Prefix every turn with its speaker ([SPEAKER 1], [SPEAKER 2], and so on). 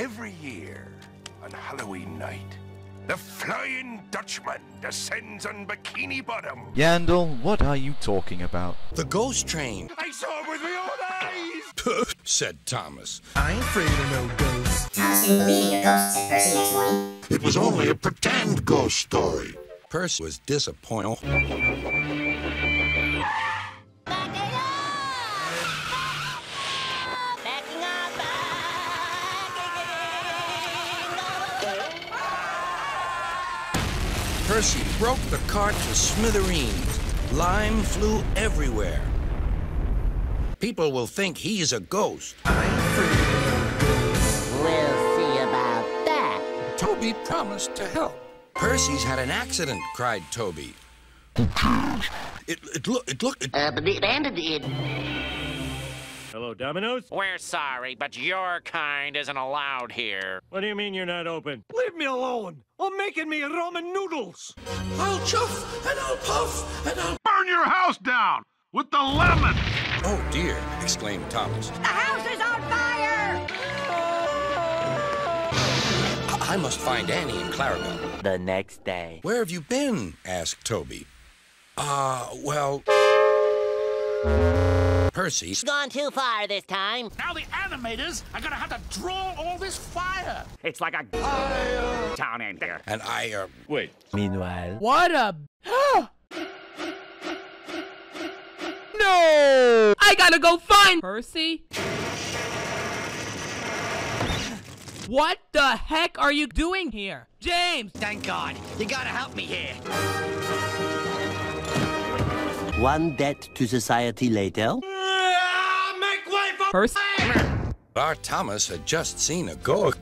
[SPEAKER 1] Every year, on Halloween night, the Flying Dutchman descends on Bikini Bottom.
[SPEAKER 2] Yandel, what are you talking about?
[SPEAKER 3] The ghost train,
[SPEAKER 1] I saw it with my own eyes!
[SPEAKER 3] said Thomas.
[SPEAKER 4] I ain't afraid of no ghosts.
[SPEAKER 5] Thomas and meeting your ghosts, Percy explained.
[SPEAKER 6] It was only a pretend ghost story.
[SPEAKER 3] Percy was disappointed. Percy broke the cart to smithereens. Lime flew everywhere. People will think he's a ghost.
[SPEAKER 4] I ain't afraid of no ghosts.
[SPEAKER 7] We'll see about that.
[SPEAKER 3] Toby promised to help. Percy's had an accident, cried Toby. It, it look, it look, it,
[SPEAKER 5] Uh, but the bandit did.
[SPEAKER 8] Hello, Domino's?
[SPEAKER 9] We're sorry, but your kind isn't allowed here.
[SPEAKER 8] What do you mean you're not open?
[SPEAKER 4] Leave me alone. I'm making me ramen noodles.
[SPEAKER 6] I'll chuff and I'll puff and I'll.
[SPEAKER 1] Burn your house down with the lemon!
[SPEAKER 3] oh dear, exclaimed Thomas.
[SPEAKER 7] The house is on fire!
[SPEAKER 3] I, I must find Annie and Clarabel.
[SPEAKER 9] The next day.
[SPEAKER 3] Where have you been? asked Toby. Uh, well. Percy.
[SPEAKER 7] Gone too far this time.
[SPEAKER 9] Now the animators are gonna have to draw all this fire. It's like a town in here.
[SPEAKER 3] And I, uh,
[SPEAKER 8] Wait.
[SPEAKER 9] Meanwhile,
[SPEAKER 10] What a. no! I gotta go find Percy. What the heck are you doing here? James!
[SPEAKER 4] Thank God. You gotta help me here.
[SPEAKER 11] One debt to society later.
[SPEAKER 10] Percy?
[SPEAKER 3] our Thomas had just seen a ghost.